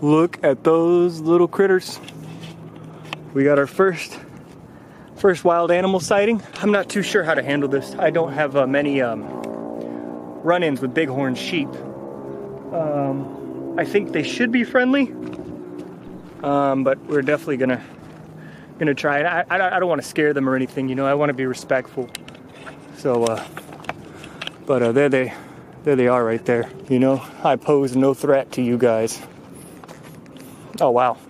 Look at those little critters. We got our first first wild animal sighting. I'm not too sure how to handle this. I don't have uh, many um, run-ins with bighorn sheep. Um, I think they should be friendly, um, but we're definitely gonna gonna try it. I, I, I don't want to scare them or anything, you know. I want to be respectful. So, uh, but uh, there they there they are right there. You know, I pose no threat to you guys. Oh wow.